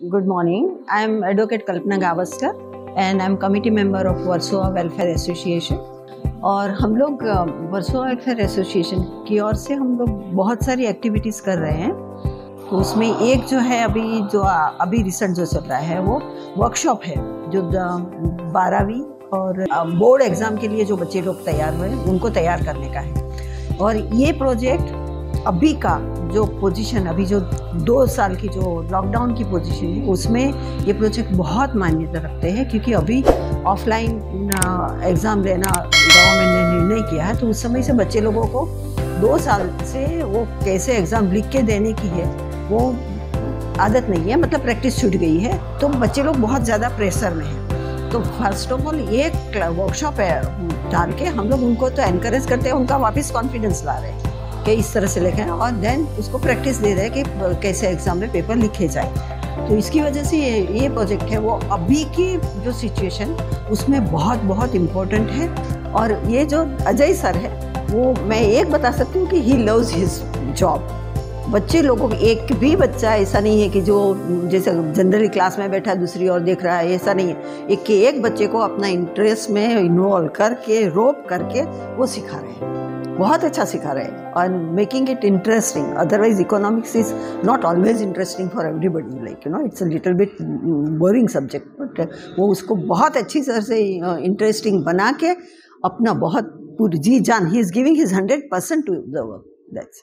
Good morning. I am Advocate Kalpana Gavaskar and I am committee member of Warsaw Welfare Association. और हम लोग verso welfare association की ओर से हम लोग बहुत सारी एक्टिविटीज़ कर रहे हैं तो उसमें एक जो है अभी जो अभी रिसेंट जो चल रहा है वो वर्कशॉप है, जो बारहवीं और बोर्ड एग्ज़ाम के लिए जो बच्चे लोग तैयार हुए उनको तैयार करने का है और ये प्रोजेक्ट अभी का जो पोजीशन अभी जो दो साल की जो लॉकडाउन की पोजीशन है, उसमें ये प्रोजेक्ट बहुत मान्यता रखते हैं क्योंकि अभी ऑफलाइन एग्ज़ाम लेना गवर्नमेंट ने निर्णय किया है तो उस समय से बच्चे लोगों को दो साल से वो कैसे एग्ज़ाम लिख के देने की है, वो आदत नहीं है मतलब प्रैक्टिस छूट गई है तो बच्चे लोग बहुत ज़्यादा प्रेशर में हैं। तो फ़र्स्ट ऑफ़ ऑल ये वर्कशॉप है, डाल के हम लोग उनको तो एनकरेज करते हैं, उनका वापस कॉन्फिडेंस ला रहे हैं। कि इस तरह से लिखें और देन उसको प्रैक्टिस दे रहे हैं कि कैसे एग्ज़ाम में पेपर लिखे जाए। तो इसकी वजह से ये ये प्रोजेक्ट है, वो अभी की जो सिचुएशन उसमें बहुत बहुत इम्पोर्टेंट है। और ये जो अजय सर है, वो, मैं एक बता सकती हूँ कि ही लव्स हिज जॉब बच्चे लोगों को, एक भी बच्चा ऐसा नहीं है कि जो जैसे जनरली क्लास में बैठा है दूसरी और देख रहा है, ऐसा नहीं है। एक के एक बच्चे को अपना इंटरेस्ट में इन्वॉल्व करके रोप करके वो सिखा रहे हैं। बहुत अच्छा सिखा रहे हैं और making it interesting otherwise economics is not always interesting for everybody like you know it's a little bit boring subject but वो उसको बहुत अच्छी तरह से इंटरेस्टिंग बना के अपना बहुत पूरी जी जान ही is giving his hundred percent to the work that's